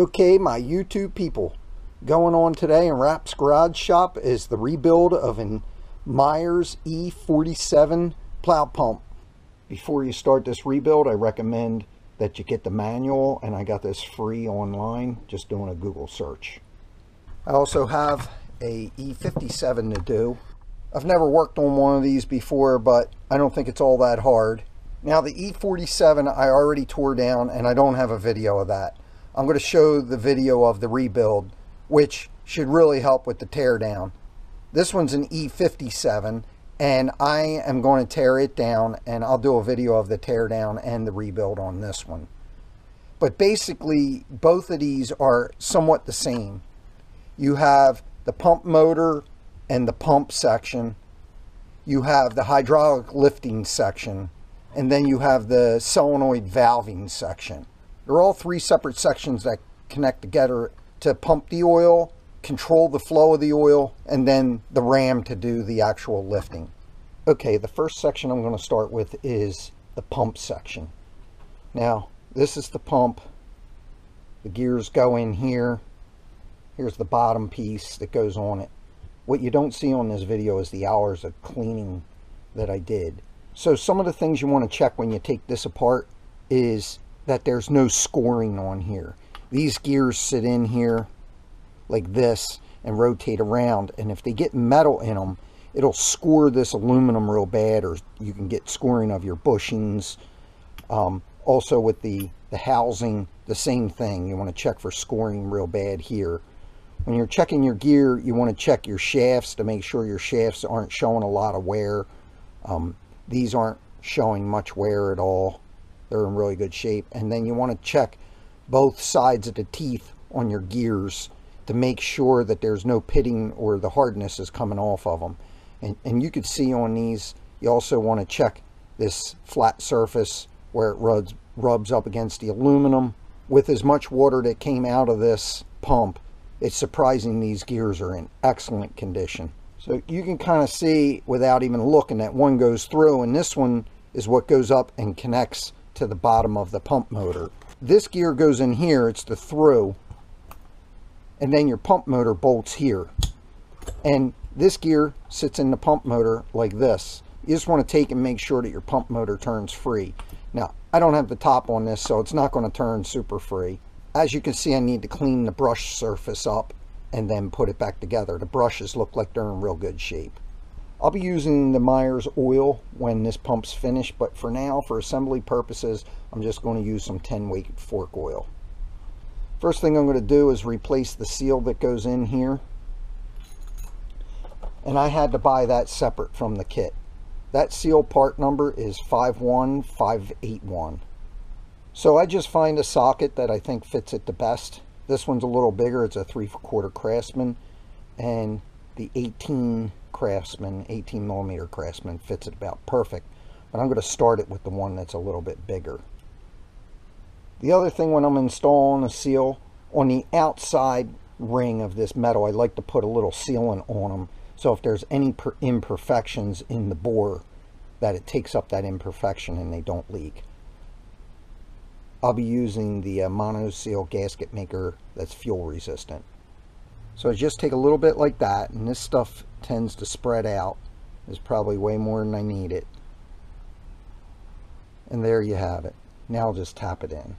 Okay, my YouTube people, going on today in Rap's Garage Shop is the rebuild of an Meyers E47 plow pump. Before you start this rebuild, I recommend that you get the manual, and I got this free online, just doing a Google search. I also have a E57 to do. I've never worked on one of these before, but I don't think it's all that hard. Now the E47 I already tore down, and I don't have a video of that. I'm going to show the video of the rebuild, which should really help with the teardown. This one's an E57, and I am going to tear it down, and I'll do a video of the teardown and the rebuild on this one. But basically, both of these are somewhat the same. You have the pump motor and the pump section. You have the hydraulic lifting section, and then you have the solenoid valving section. They're all three separate sections that connect together to pump the oil, control the flow of the oil, and then the ram to do the actual lifting. Okay, the first section I'm going to start with is the pump section. Now, this is the pump. The gears go in here. Here's the bottom piece that goes on it. What you don't see on this video is the hours of cleaning that I did. So some of the things you want to check when you take this apart is that there's no scoring on here. These gears sit in here like this and rotate around and if they get metal in them it'll score this aluminum real bad or you can get scoring of your bushings. Um, also with the, the housing, the same thing. You want to check for scoring real bad here. When you're checking your gear, you want to check your shafts to make sure your shafts aren't showing a lot of wear. Um, these aren't showing much wear at all they're in really good shape. And then you want to check both sides of the teeth on your gears to make sure that there's no pitting or the hardness is coming off of them. And, and you could see on these, you also want to check this flat surface where it rubs, rubs up against the aluminum. With as much water that came out of this pump, it's surprising these gears are in excellent condition. So you can kind of see without even looking that one goes through and this one is what goes up and connects to the bottom of the pump motor. This gear goes in here, it's the through, and then your pump motor bolts here. And this gear sits in the pump motor like this. You just want to take and make sure that your pump motor turns free. Now, I don't have the top on this, so it's not going to turn super free. As you can see, I need to clean the brush surface up and then put it back together. The brushes look like they're in real good shape. I'll be using the Meyers oil when this pump's finished, but for now, for assembly purposes, I'm just going to use some 10 weight fork oil. First thing I'm going to do is replace the seal that goes in here. And I had to buy that separate from the kit. That seal part number is 51581. So I just find a socket that I think fits it the best. This one's a little bigger. It's a 3 quarter Craftsman. And the 18 Craftsman, 18 millimeter Craftsman fits it about perfect. But I'm going to start it with the one that's a little bit bigger. The other thing when I'm installing a seal, on the outside ring of this metal, I like to put a little sealant on them. So if there's any imperfections in the bore, that it takes up that imperfection and they don't leak. I'll be using the uh, Mono-Seal gasket maker that's fuel resistant. So I just take a little bit like that, and this stuff tends to spread out. There's probably way more than I need it. And there you have it. Now I'll just tap it in.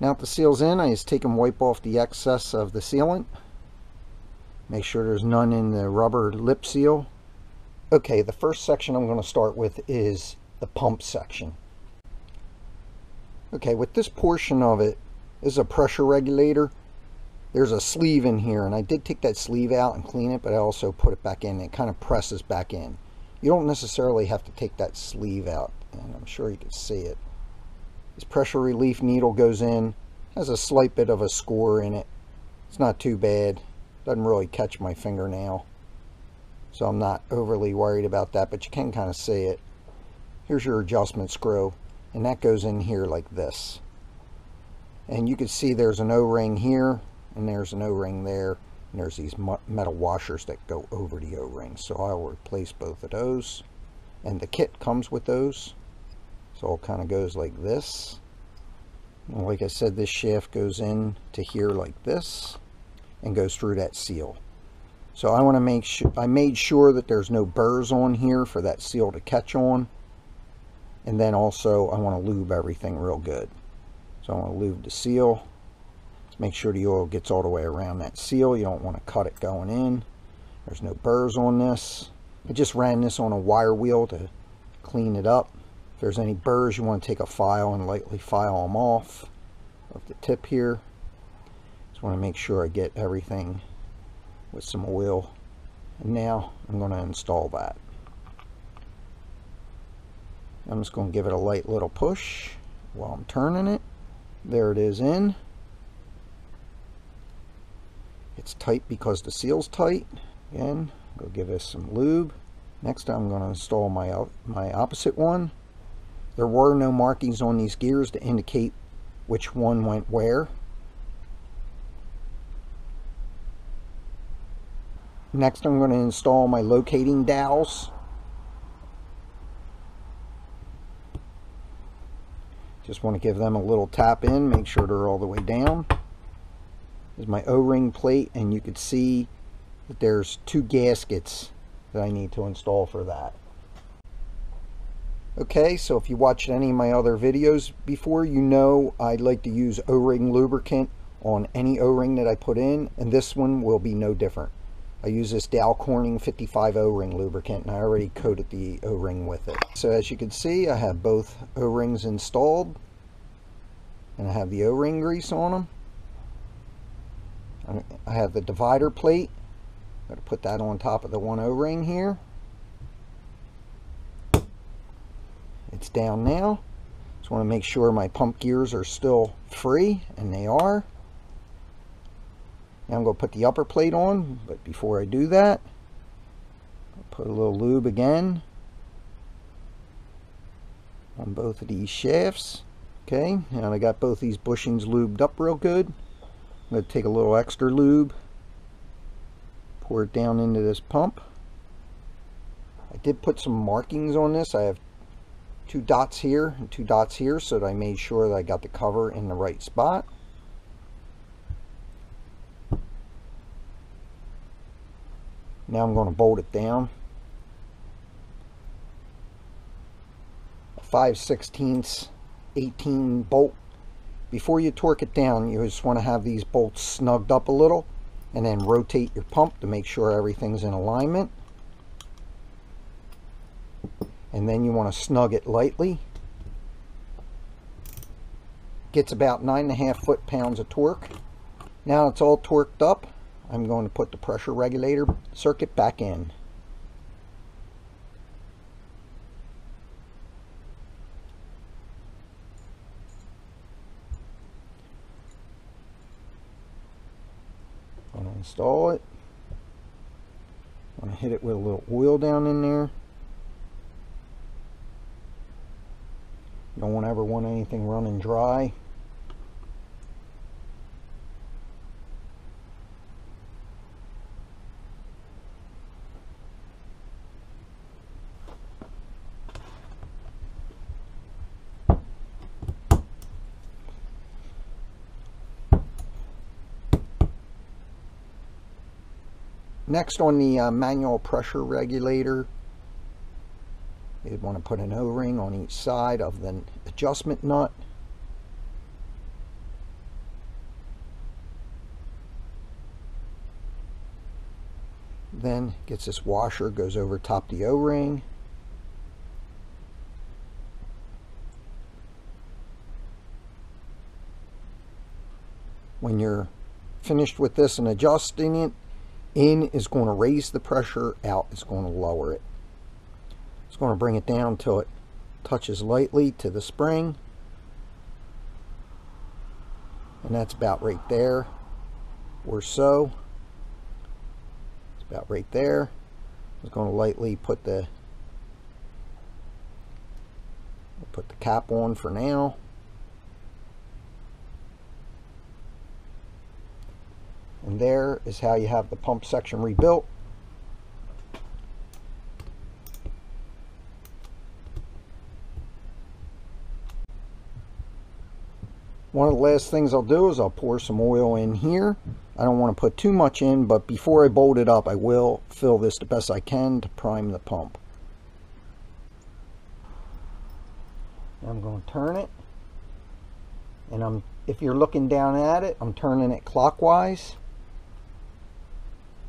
Now that the seal's in, I just take and wipe off the excess of the sealant. Make sure there's none in the rubber lip seal. Okay, the first section I'm going to start with is the pump section. Okay, with this portion of it is a pressure regulator. There's a sleeve in here, and I did take that sleeve out and clean it, but I also put it back in. It kind of presses back in. You don't necessarily have to take that sleeve out, and I'm sure you can see it. This pressure relief needle goes in, has a slight bit of a score in it. It's not too bad. Doesn't really catch my fingernail. So I'm not overly worried about that, but you can kind of see it. Here's your adjustment screw, and that goes in here like this. And you can see there's an O-ring here, and there's an O-ring there. And there's these metal washers that go over the O-rings. So I'll replace both of those. And the kit comes with those. So it kind of goes like this. And like I said, this shaft goes in to here like this and goes through that seal. So I want to make sure, I made sure that there's no burrs on here for that seal to catch on. And then also I want to lube everything real good. So I want to lube the seal. Make sure the oil gets all the way around that seal. You don't want to cut it going in. There's no burrs on this. I just ran this on a wire wheel to clean it up. If there's any burrs, you want to take a file and lightly file them off of the tip here. Just want to make sure I get everything with some oil. And now I'm going to install that. I'm just going to give it a light little push while I'm turning it. There it is in. It's tight because the seal's tight. Again, go give this some lube. Next I'm going to install my, uh, my opposite one. There were no markings on these gears to indicate which one went where. Next I'm going to install my locating dowels. Just want to give them a little tap in, make sure they're all the way down. This is my O-ring plate and you can see that there's two gaskets that I need to install for that. Okay, so if you watched any of my other videos before, you know I like to use O-ring lubricant on any O-ring that I put in, and this one will be no different. I use this Dow Corning 55 O-ring lubricant, and I already coated the O-ring with it. So as you can see, I have both O-rings installed, and I have the O-ring grease on them. I have the divider plate. I'm going to put that on top of the one O-ring here. It's down now. Just want to make sure my pump gears are still free, and they are. Now I'm going to put the upper plate on, but before I do that, I'll put a little lube again on both of these shafts. Okay, and I got both these bushings lubed up real good. I'm going to take a little extra lube, pour it down into this pump. I did put some markings on this. I have two dots here and two dots here so that I made sure that I got the cover in the right spot. Now I'm going to bolt it down. A 5 16 18 bolt. Before you torque it down, you just want to have these bolts snugged up a little and then rotate your pump to make sure everything's in alignment and then you want to snug it lightly gets about nine and a half foot pounds of torque now it's all torqued up I'm going to put the pressure regulator circuit back in. I'm going to install it. I'm going to hit it with a little oil down in there. Don't ever want anything running dry. Next on the uh, manual pressure regulator You'd want to put an O-ring on each side of the adjustment nut. Then gets this washer, goes over top the O-ring. When you're finished with this and adjusting it, in is going to raise the pressure, out is going to lower it. It's going to bring it down till it touches lightly to the spring. And that's about right there or so. It's about right there. I'm going to lightly put the put the cap on for now. And there is how you have the pump section rebuilt. One of the last things I'll do is I'll pour some oil in here. I don't want to put too much in, but before I bolt it up, I will fill this the best I can to prime the pump. I'm going to turn it. And I'm if you're looking down at it, I'm turning it clockwise.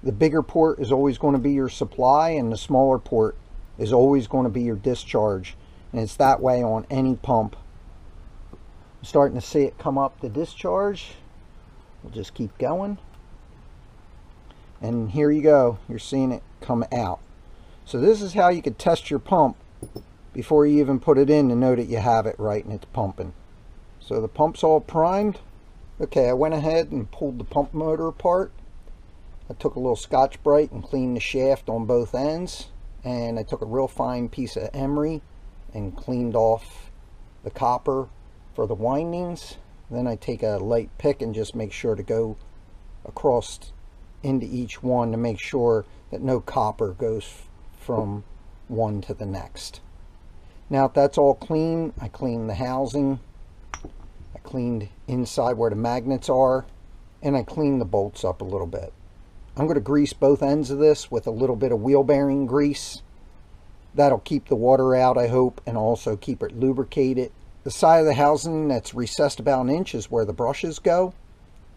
The bigger port is always going to be your supply and the smaller port is always going to be your discharge. And it's that way on any pump I'm starting to see it come up the discharge. We'll just keep going. And here you go. You're seeing it come out. So this is how you could test your pump before you even put it in to know that you have it right and it's pumping. So the pump's all primed. Okay, I went ahead and pulled the pump motor apart. I took a little Scotch-Brite and cleaned the shaft on both ends. And I took a real fine piece of emery and cleaned off the copper for the windings. Then I take a light pick and just make sure to go across into each one to make sure that no copper goes from one to the next. Now if that's all clean, I clean the housing. I cleaned inside where the magnets are and I clean the bolts up a little bit. I'm going to grease both ends of this with a little bit of wheel bearing grease. That'll keep the water out, I hope, and also keep it lubricated the side of the housing that's recessed about an inch is where the brushes go.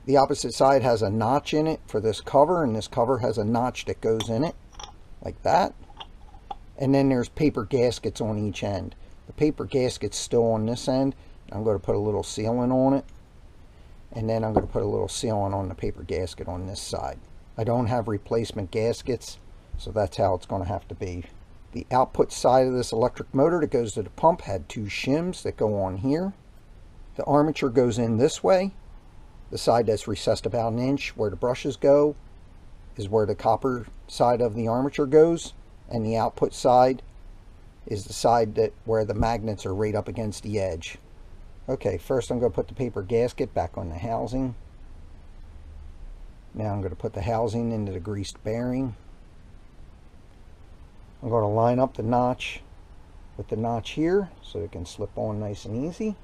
The opposite side has a notch in it for this cover, and this cover has a notch that goes in it, like that. And then there's paper gaskets on each end. The paper gasket's still on this end. I'm going to put a little sealant on it. And then I'm going to put a little sealant on the paper gasket on this side. I don't have replacement gaskets, so that's how it's going to have to be the output side of this electric motor that goes to the pump had two shims that go on here. The armature goes in this way. The side that's recessed about an inch where the brushes go is where the copper side of the armature goes. And the output side is the side that where the magnets are right up against the edge. Okay, first I'm going to put the paper gasket back on the housing. Now I'm going to put the housing into the greased bearing. I'm going to line up the notch with the notch here so it can slip on nice and easy.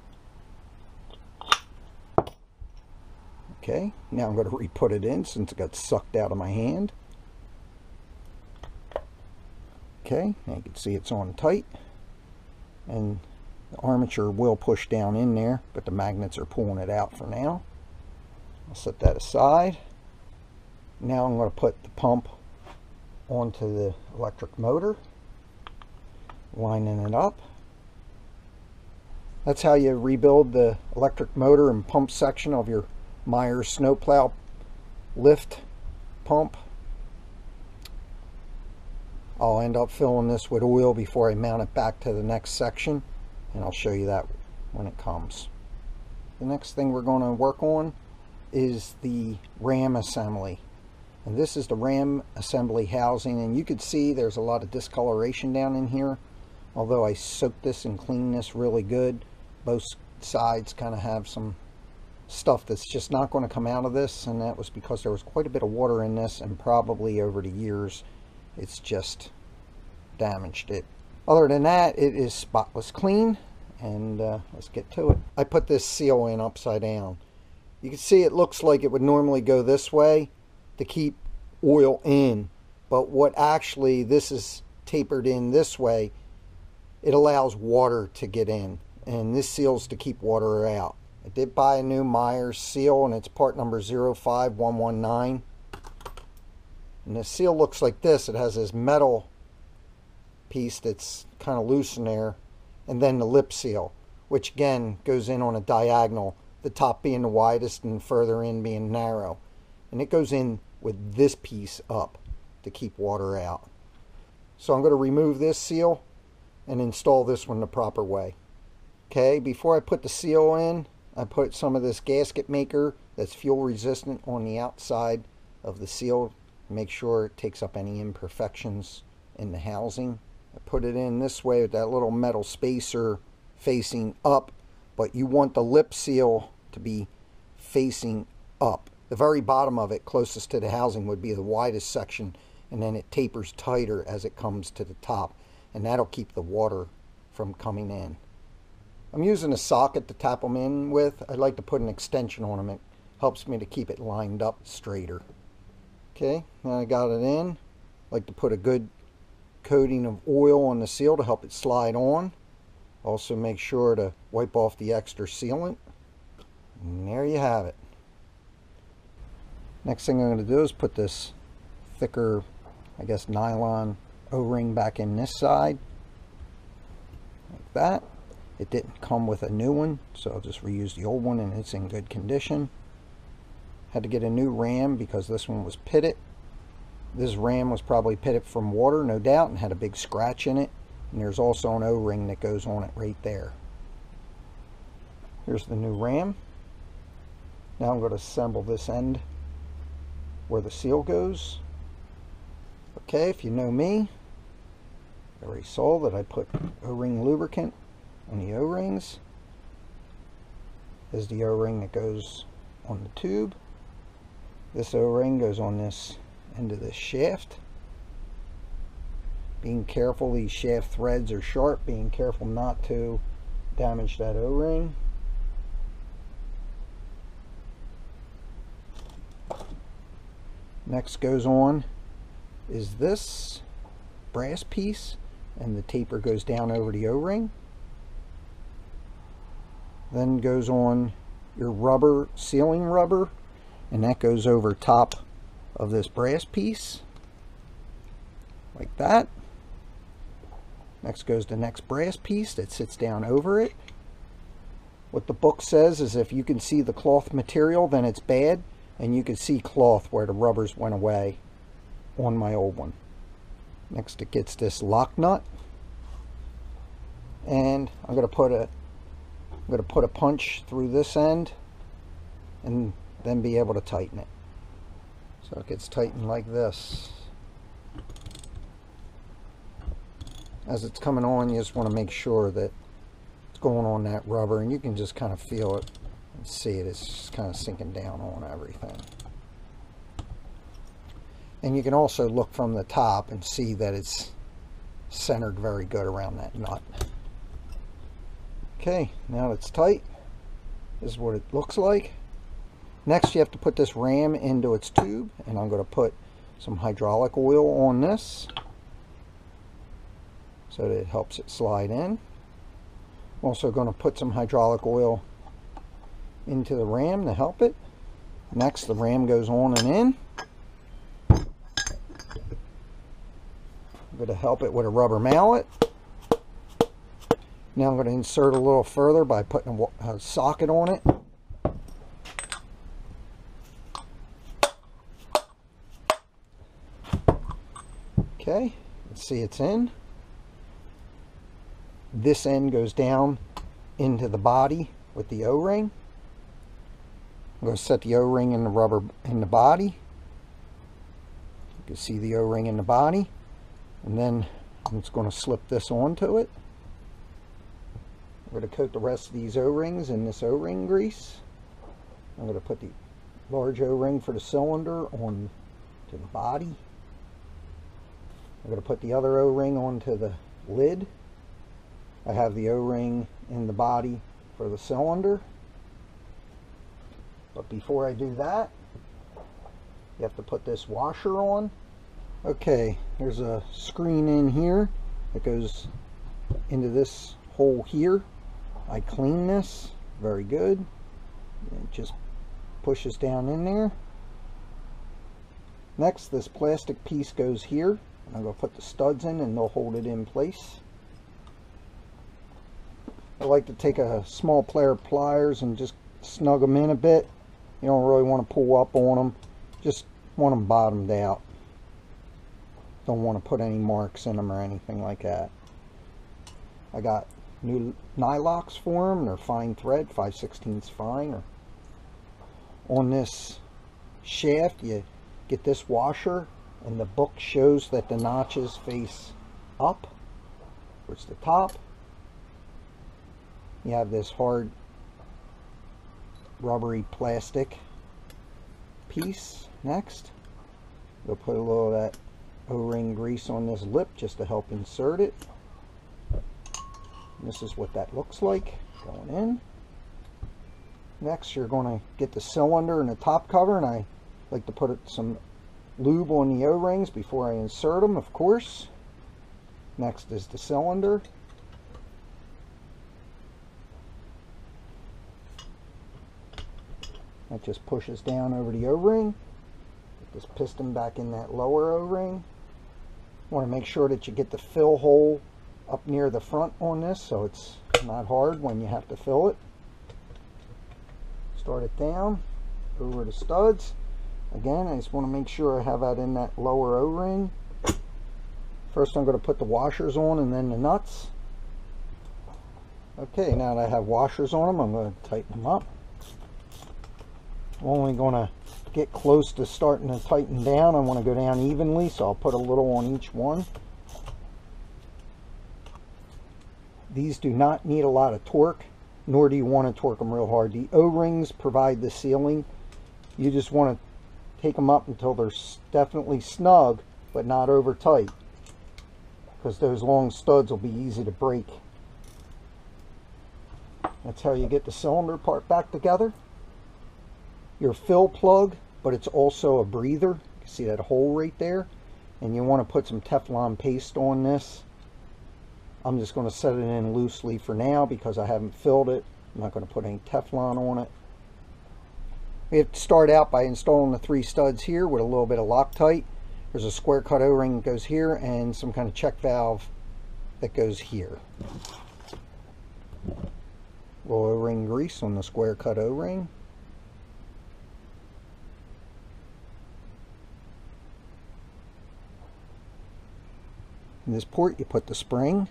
Okay, now I'm going to re-put it in since it got sucked out of my hand. Okay, now you can see it's on tight. And the armature will push down in there, but the magnets are pulling it out for now. I'll set that aside. Now I'm going to put the pump onto the electric motor, lining it up. That's how you rebuild the electric motor and pump section of your Meyers snowplow lift pump. I'll end up filling this with oil before I mount it back to the next section and I'll show you that when it comes. The next thing we're going to work on is the ram assembly. And this is the ram assembly housing. And you can see there's a lot of discoloration down in here. Although I soaked this and cleaned this really good. Both sides kind of have some stuff that's just not going to come out of this. And that was because there was quite a bit of water in this. And probably over the years, it's just damaged it. Other than that, it is spotless clean. And uh, let's get to it. I put this seal in upside down. You can see it looks like it would normally go this way to keep oil in. But what actually this is tapered in this way, it allows water to get in. And this seal's to keep water out. I did buy a new Meyers seal and it's part number 05119. And the seal looks like this. It has this metal piece that's kind of loose in there. And then the lip seal, which again goes in on a diagonal. The top being the widest and further in being narrow. And it goes in with this piece up to keep water out. So I'm going to remove this seal and install this one the proper way. Okay, before I put the seal in, I put some of this gasket maker that's fuel resistant on the outside of the seal. Make sure it takes up any imperfections in the housing. I put it in this way with that little metal spacer facing up, but you want the lip seal to be facing up the very bottom of it closest to the housing would be the widest section and then it tapers tighter as it comes to the top and that'll keep the water from coming in. I'm using a socket to tap them in with. I like to put an extension on them. It helps me to keep it lined up straighter. Okay, now I got it in. I like to put a good coating of oil on the seal to help it slide on. Also make sure to wipe off the extra sealant. And there you have it. Next thing I'm going to do is put this thicker, I guess, nylon O-ring back in this side. Like that. It didn't come with a new one, so I'll just reuse the old one and it's in good condition. Had to get a new ram because this one was pitted. This ram was probably pitted from water, no doubt, and had a big scratch in it. And there's also an O-ring that goes on it right there. Here's the new ram. Now I'm going to assemble this end where the seal goes. Okay, if you know me, I already saw that I put O-ring lubricant on the O-rings. Is the O-ring that goes on the tube. This O-ring goes on this end of this shaft. Being careful, these shaft threads are sharp. Being careful not to damage that O-ring. Next goes on is this brass piece and the taper goes down over the O-ring. Then goes on your rubber, sealing rubber, and that goes over top of this brass piece, like that. Next goes the next brass piece that sits down over it. What the book says is if you can see the cloth material, then it's bad and you can see cloth where the rubbers went away on my old one. Next it gets this lock nut and I'm going to put a I'm to put a punch through this end and then be able to tighten it. So it gets tightened like this. As it's coming on you just want to make sure that it's going on that rubber and you can just kind of feel it see it is kind of sinking down on everything. And you can also look from the top and see that it's centered very good around that nut. Okay, now it's tight. This is what it looks like. Next you have to put this ram into its tube and I'm going to put some hydraulic oil on this so that it helps it slide in. I'm also going to put some hydraulic oil into the ram to help it. Next, the ram goes on and in. I'm going to help it with a rubber mallet. Now I'm going to insert a little further by putting a, socket on it. Okay, let's see it's in. This end goes down into the body with the O-ring. I'm going to set the O-ring in the rubber in the body. You can see the O-ring in the body. And then I'm just going to slip this onto it. I'm going to coat the rest of these O-rings in this O-ring grease. I'm going to put the large O-ring for the cylinder on to the body. I'm going to put the other O-ring onto the lid. I have the O-ring in the body for the cylinder. But before I do that, you have to put this washer on. Okay, there's a screen in here that goes into this hole here. I clean this, very good. It just pushes down in there. Next, this plastic piece goes here. I'm going to put the studs in and they'll hold it in place. I like to take a small pair of pliers and just snug them in a bit you don't really want to pull up on them. Just want them bottomed out. Don't want to put any marks in them or anything like that. I got new nylocks for them. They're fine thread, 5 16 fine. Or on this shaft, you get this washer, and the book shows that the notches face up towards the top. You have this hard rubbery plastic piece next. We'll put a little of that O-ring grease on this lip just to help insert it. And this is what that looks like going in. Next, you're going to get the cylinder and the top cover, and I like to put some lube on the O-rings before I insert them, of course. Next is the cylinder. That just pushes down over the O-ring. Get this piston back in that lower O-ring. Want to make sure that you get the fill hole up near the front on this so it's not hard when you have to fill it. Start it down over the studs. Again, I just want to make sure I have that in that lower O-ring. First I'm going to put the washers on and then the nuts. Okay, now that I have washers on them, I'm going to tighten them up. Only going to get close to starting to tighten down. I want to go down evenly, so I'll put a little on each one. These do not need a lot of torque, nor do you want to torque them real hard. The O-rings provide the sealing. You just want to take them up until they're definitely snug, but not over tight, because those long studs will be easy to break. That's how you get the cylinder part back together your fill plug, but it's also a breather. You see that hole right there? And you want to put some Teflon paste on this. I'm just going to set it in loosely for now because I haven't filled it. I'm not going to put any Teflon on it. We have to start out by installing the three studs here with a little bit of Loctite. There's a square cut O-ring that goes here and some kind of check valve that goes here. Little O-ring grease on the square cut O-ring. In this port you put the spring,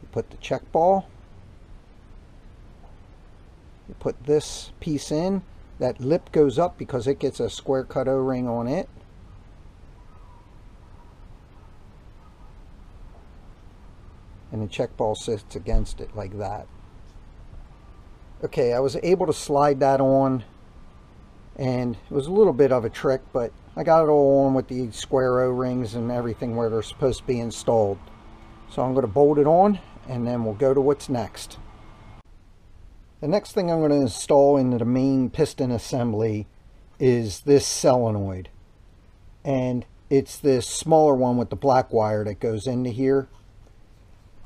you put the check ball, you put this piece in, that lip goes up because it gets a square cut o-ring on it. And the check ball sits against it like that. Okay, I was able to slide that on and it was a little bit of a trick, but I got it all on with the square O-rings and everything where they're supposed to be installed. So I'm going to bolt it on and then we'll go to what's next. The next thing I'm going to install into the main piston assembly is this solenoid. And it's this smaller one with the black wire that goes into here.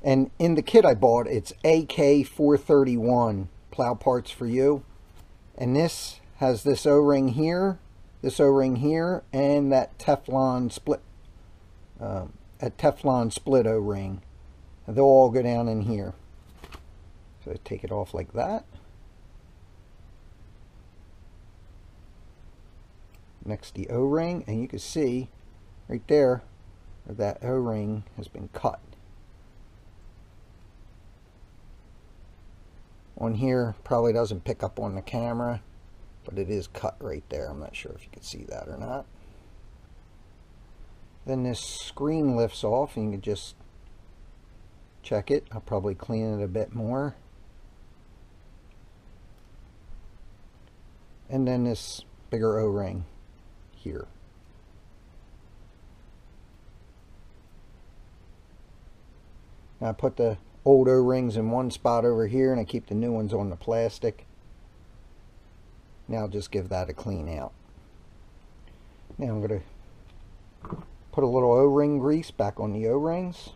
And in the kit I bought, it's AK431 plow parts for you. And this has this O-ring here this O-ring here and that Teflon split uh, a Teflon split O-ring. They'll all go down in here. So take it off like that. Next the O-ring and you can see right there that O-ring has been cut. On here probably doesn't pick up on the camera but it is cut right there. I'm not sure if you can see that or not. Then this screen lifts off and you can just check it. I'll probably clean it a bit more. And then this bigger O-ring here. Now I put the old O-rings in one spot over here and I keep the new ones on the plastic. Now just give that a clean out. Now I'm going to put a little O-ring grease back on the O-rings.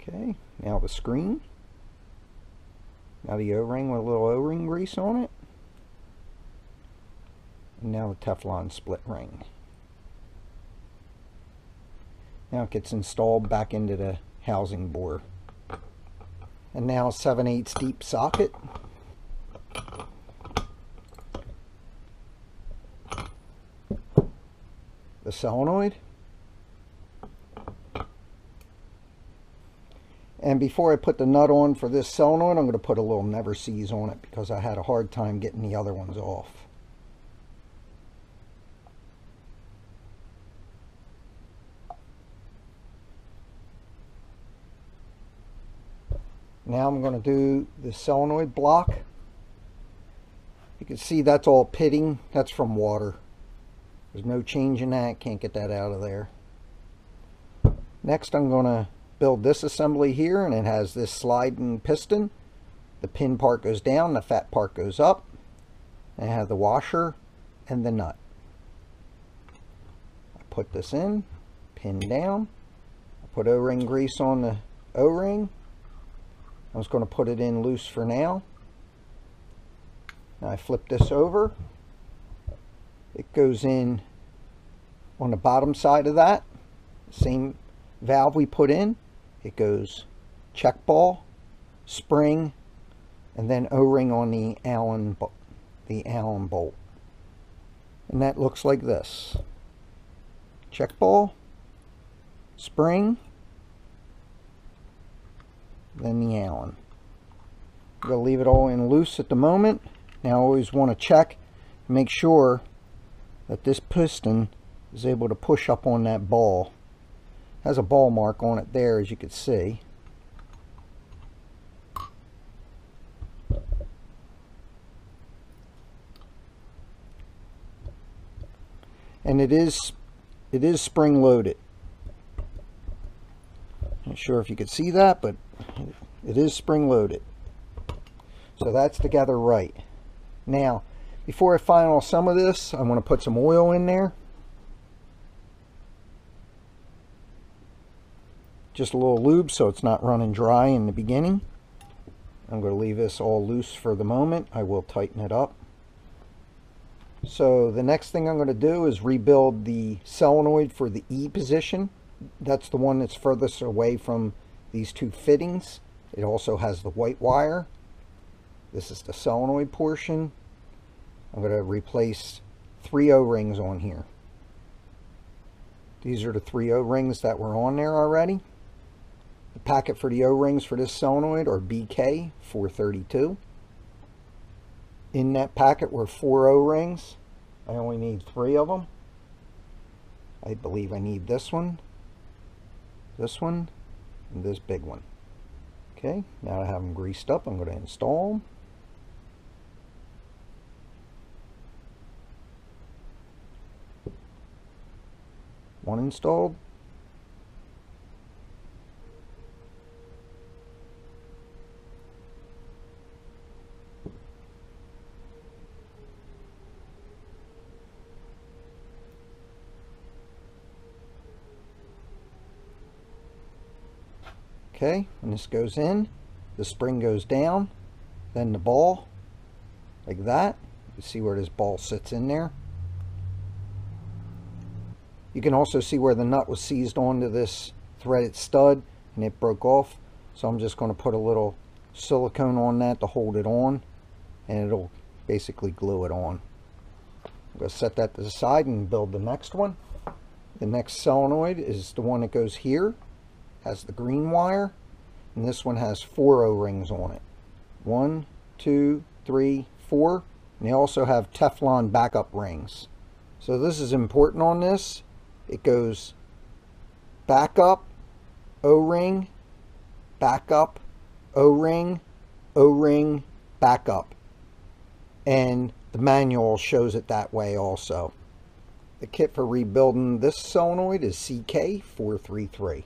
Okay, now the screen. Now the O-ring with a little O-ring grease on it. And now the Teflon split ring. Now it gets installed back into the housing bore. And now 7 8 deep socket. The solenoid. And before I put the nut on for this solenoid, I'm going to put a little never seize on it because I had a hard time getting the other ones off. Now I'm going to do the solenoid block. You can see that's all pitting. That's from water. There's no change in that. Can't get that out of there. Next I'm going to build this assembly here and it has this sliding piston. The pin part goes down, the fat part goes up. I have the washer and the nut. I put this in, pin down. I put O-ring grease on the O-ring. I was going to put it in loose for now. Now I flip this over. It goes in on the bottom side of that. Same valve we put in. It goes check ball, spring, and then O-ring on the Allen the Allen bolt. And that looks like this. Check ball, spring, then the Allen. I'm going to leave it all in loose at the moment. Now I always want to check, make sure that this piston is able to push up on that ball. It has a ball mark on it there as you can see. and it is it is spring loaded not sure if you could see that but it is spring loaded so that's together right. Now before I final some of this I'm going to put some oil in there. Just a little lube so it's not running dry in the beginning. I'm going to leave this all loose for the moment. I will tighten it up. So the next thing I'm going to do is rebuild the solenoid for the E position. That's the one that's furthest away from these two fittings. It also has the white wire. This is the solenoid portion. I'm going to replace three O-rings on here. These are the three O-rings that were on there already. The packet for the O-rings for this solenoid are BK432. In that packet were four O-rings. I only need three of them. I believe I need this one, this one, and this big one. Okay, now I have them greased up, I'm going to install them. One installed, Okay, when this goes in, the spring goes down, then the ball, like that. You see where this ball sits in there. You can also see where the nut was seized onto this threaded stud and it broke off. So I'm just going to put a little silicone on that to hold it on and it'll basically glue it on. I'm going to set that to the side and build the next one. The next solenoid is the one that goes here has the green wire and this one has four o-rings on it. One two three four. And they also have Teflon backup rings. So this is important on this. It goes backup o-ring backup o-ring o-ring backup. And the manual shows it that way also. The kit for rebuilding this solenoid is CK433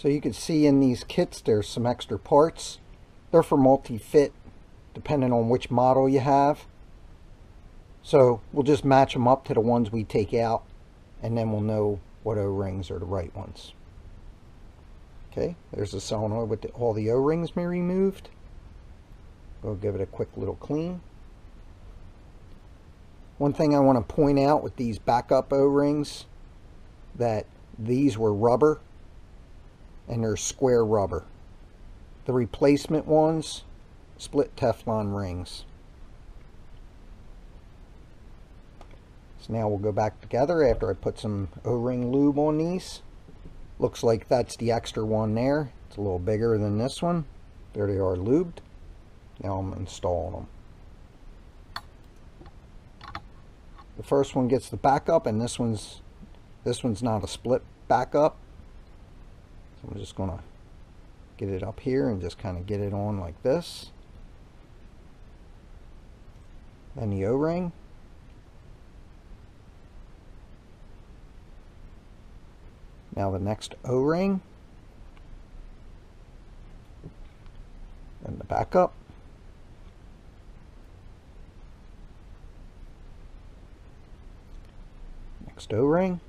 so you can see in these kits there's some extra parts. They're for multi-fit depending on which model you have. So we'll just match them up to the ones we take out and then we'll know what O-rings are the right ones. Okay, there's the solenoid with the, all the O-rings me removed. We'll give it a quick little clean. One thing I want to point out with these backup O-rings that these were rubber and they're square rubber. The replacement ones, split Teflon rings. So now we'll go back together after I put some O-ring lube on these. Looks like that's the extra one there. It's a little bigger than this one. There they are lubed. Now I'm installing them. The first one gets the backup and this one's this one's not a split backup. So I'm just going to get it up here and just kind of get it on like this. Then the O-ring. Now the next O-ring. Then the backup. Next O-ring.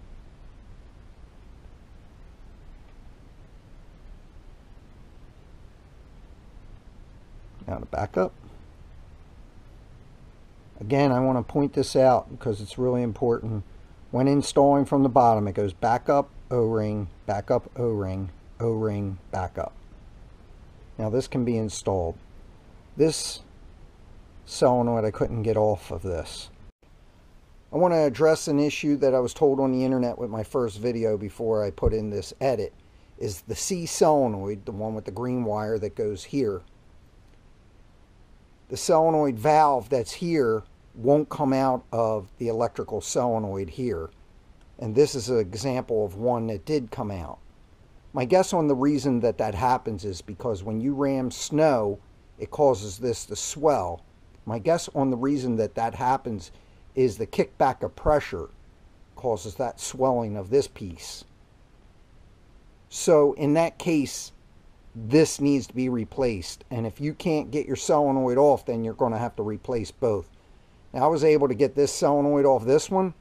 Back up. Again, I want to point this out because it's really important. When installing from the bottom, it goes back up, O-ring, back up, O-ring, O-ring, back up. Now this can be installed. This solenoid I couldn't get off of this. I want to address an issue that I was told on the internet with my first video before I put in this edit is the C solenoid, the one with the green wire that goes here the solenoid valve that's here won't come out of the electrical solenoid here. And this is an example of one that did come out. My guess on the reason that that happens is because when you ram snow, it causes this to swell. My guess on the reason that that happens is the kickback of pressure causes that swelling of this piece. So in that case, this needs to be replaced. And if you can't get your solenoid off, then you're going to have to replace both. Now, I was able to get this solenoid off this one,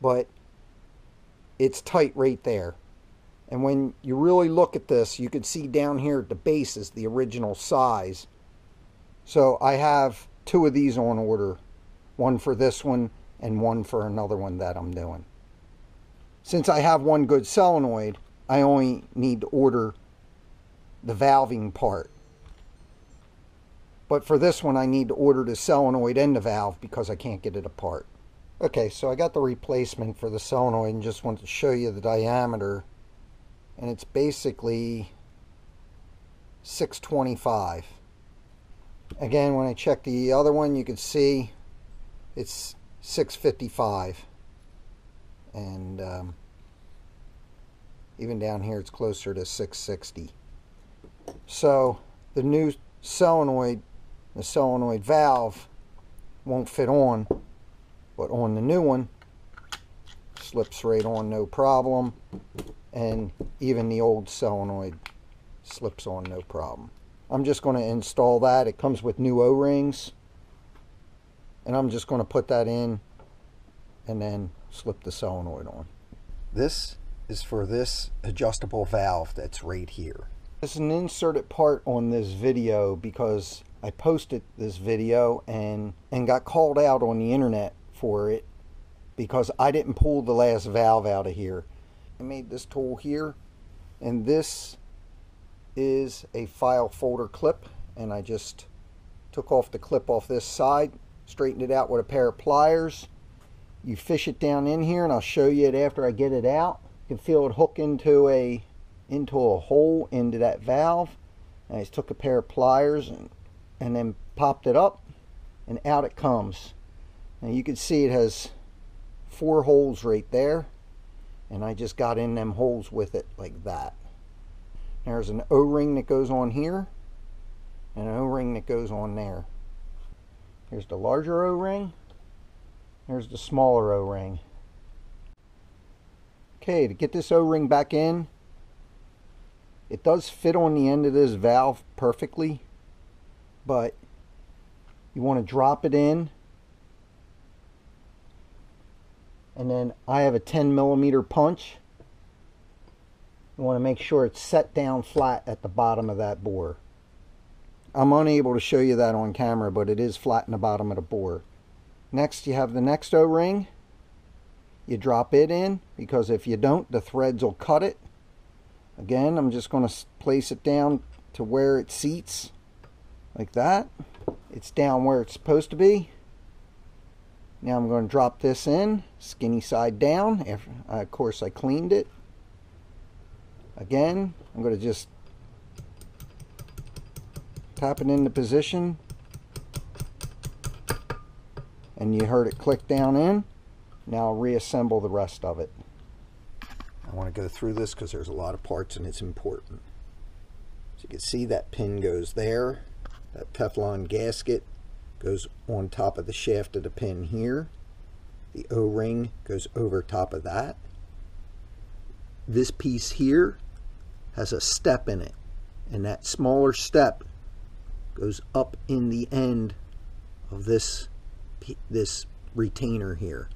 but it's tight right there. And when you really look at this, you can see down here at the base is the original size. So I have two of these on order, one for this one and one for another one that I'm doing. Since I have one good solenoid, I only need to order the valving part. But for this one, I need to order the solenoid and the valve because I can't get it apart. Okay, so I got the replacement for the solenoid and just wanted to show you the diameter. And it's basically 625. Again, when I check the other one, you can see it's 655. And um, even down here, it's closer to 660. So the new solenoid, the solenoid valve won't fit on, but on the new one, slips right on no problem. And even the old solenoid slips on no problem. I'm just going to install that. It comes with new O-rings. And I'm just going to put that in and then slip the solenoid on. This is for this adjustable valve that's right here. This is an inserted part on this video because I posted this video and, and got called out on the internet for it because I didn't pull the last valve out of here. I made this tool here and this is a file folder clip and I just took off the clip off this side, straightened it out with a pair of pliers. You fish it down in here and I'll show you it after I get it out. You can feel it hook into a into a hole into that valve. And I took a pair of pliers and, and then popped it up and out it comes. And you can see it has four holes right there. And I just got in them holes with it like that. There's an O-ring that goes on here and an O-ring that goes on there. Here's the larger O-ring. There's the smaller O-ring. Okay, to get this O-ring back in, it does fit on the end of this valve perfectly, but you want to drop it in. And then I have a 10 millimeter punch. You want to make sure it's set down flat at the bottom of that bore. I'm unable to show you that on camera, but it is flat in the bottom of the bore. Next, you have the next O-ring. You drop it in, because if you don't, the threads will cut it. Again, I'm just going to place it down to where it seats, like that. It's down where it's supposed to be. Now I'm going to drop this in, skinny side down. After, uh, of course, I cleaned it. Again, I'm going to just tap it into position. And you heard it click down in. Now I'll reassemble the rest of it. I want to go through this because there's a lot of parts and it's important. So you can see that pin goes there. That Teflon gasket goes on top of the shaft of the pin here. The O-ring goes over top of that. This piece here has a step in it. And that smaller step goes up in the end of this, this retainer here.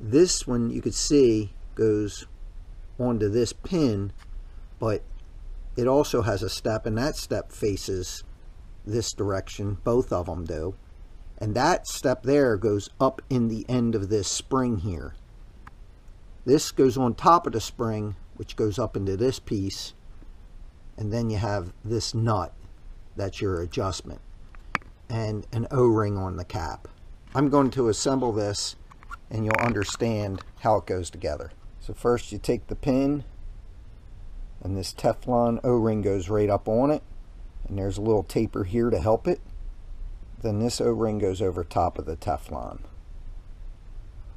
This one you could see goes onto this pin, but it also has a step and that step faces this direction. Both of them do. And that step there goes up in the end of this spring here. This goes on top of the spring, which goes up into this piece. And then you have this nut. That's your adjustment. And an O-ring on the cap. I'm going to assemble this and you'll understand how it goes together. So first you take the pin and this Teflon O-ring goes right up on it and there's a little taper here to help it. Then this O-ring goes over top of the Teflon.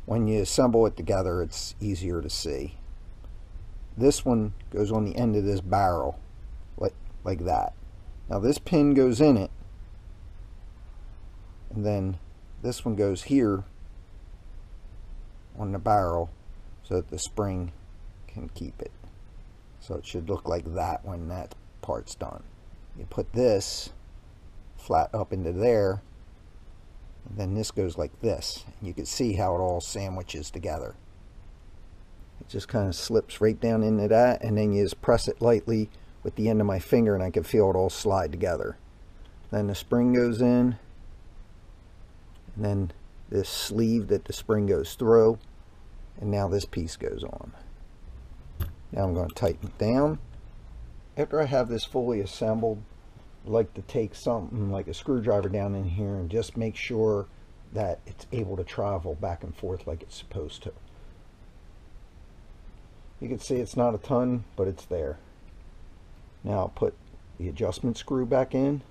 When you assemble it together it's easier to see. This one goes on the end of this barrel like, like that. Now this pin goes in it and then this one goes here on the barrel so that the spring can keep it. So it should look like that when that part's done. You put this flat up into there and then this goes like this. You can see how it all sandwiches together. It just kind of slips right down into that and then you just press it lightly with the end of my finger and I can feel it all slide together. Then the spring goes in and then this sleeve that the spring goes through and now this piece goes on. Now I'm going to tighten it down. After I have this fully assembled I like to take something like a screwdriver down in here and just make sure that it's able to travel back and forth like it's supposed to. You can see it's not a ton but it's there. Now I'll put the adjustment screw back in.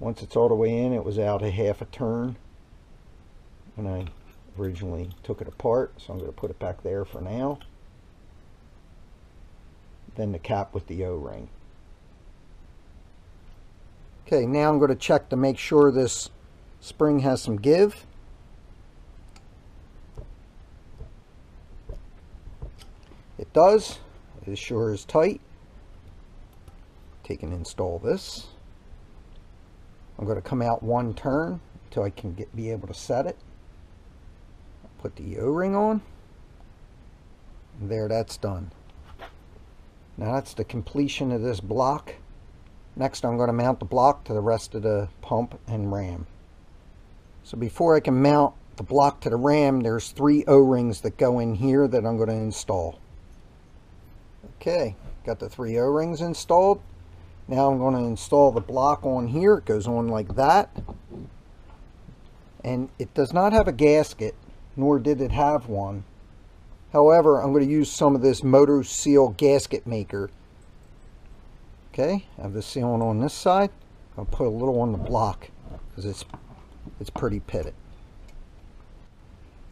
Once it's all the way in it was out a half a turn. When I originally took it apart so I'm going to put it back there for now. Then the cap with the o-ring. Okay now I'm going to check to make sure this spring has some give. It does. It sure is tight. Take and install this. I'm going to come out one turn until I can get be able to set it put the o-ring on. There that's done. Now that's the completion of this block. Next I'm going to mount the block to the rest of the pump and ram. So before I can mount the block to the ram there's three o-rings that go in here that I'm going to install. Okay got the three o-rings installed. Now I'm going to install the block on here. It goes on like that. And it does not have a gasket nor did it have one. However, I'm going to use some of this Motor Seal gasket maker. Okay, I have the sealant on this side. I'll put a little on the block because it's it's pretty pitted.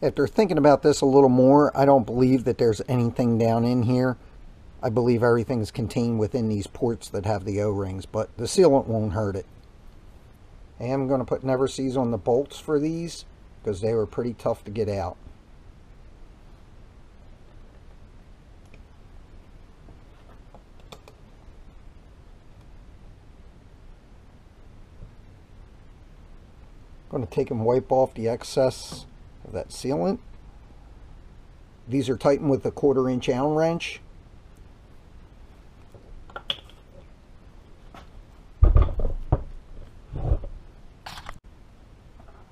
After thinking about this a little more, I don't believe that there's anything down in here. I believe everything's contained within these ports that have the O-rings, but the sealant won't hurt it. I am going to put Never Seize on the bolts for these because they were pretty tough to get out. going to take and wipe off the excess of that sealant. These are tightened with a quarter inch Allen wrench.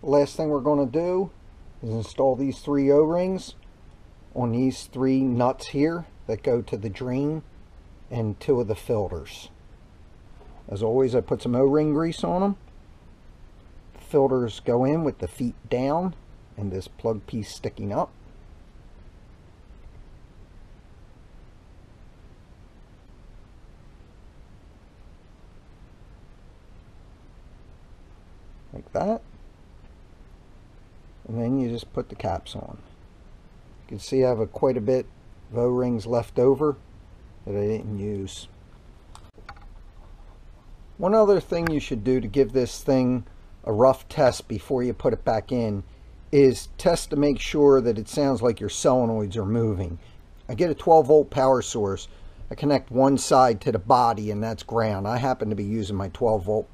Last thing we're going to do is install these three O-rings on these three nuts here that go to the drain and two of the filters. As always, I put some O-ring grease on them. The filters go in with the feet down and this plug piece sticking up. Like that and then you just put the caps on. You can see I have a, quite a bit of O-rings left over that I didn't use. One other thing you should do to give this thing a rough test before you put it back in is test to make sure that it sounds like your solenoids are moving. I get a 12 volt power source. I connect one side to the body and that's ground. I happen to be using my 12 volt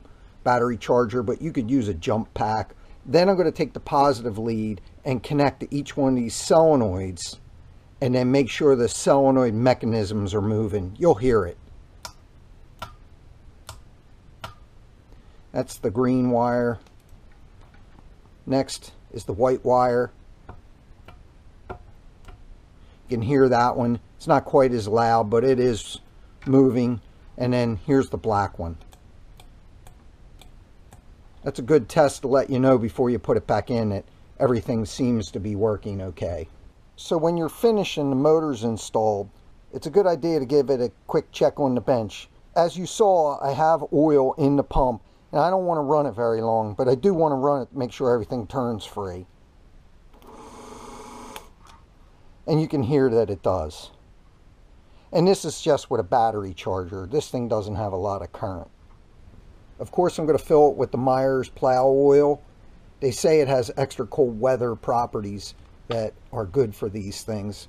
battery charger, but you could use a jump pack. Then I'm going to take the positive lead and connect to each one of these solenoids and then make sure the solenoid mechanisms are moving. You'll hear it. That's the green wire. Next is the white wire. You can hear that one. It's not quite as loud, but it is moving. And then here's the black one. That's a good test to let you know before you put it back in that everything seems to be working okay. So when you're finished and the motor's installed, it's a good idea to give it a quick check on the bench. As you saw, I have oil in the pump, and I don't want to run it very long, but I do want to run it to make sure everything turns free. And you can hear that it does. And this is just with a battery charger. This thing doesn't have a lot of current. Of course, I'm going to fill it with the Meyers plow oil. They say it has extra cold weather properties that are good for these things.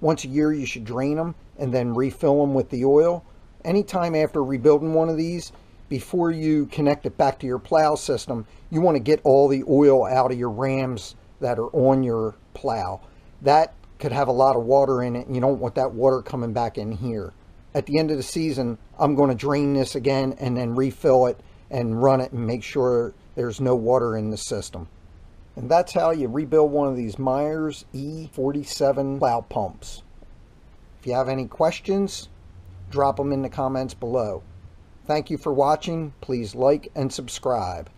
Once a year, you should drain them and then refill them with the oil. Anytime after rebuilding one of these, before you connect it back to your plow system, you want to get all the oil out of your rams that are on your plow. That could have a lot of water in it, and you don't want that water coming back in here. At the end of the season, I'm going to drain this again and then refill it and run it and make sure there's no water in the system. And that's how you rebuild one of these Meyers E47 plow pumps. If you have any questions, drop them in the comments below. Thank you for watching. Please like and subscribe.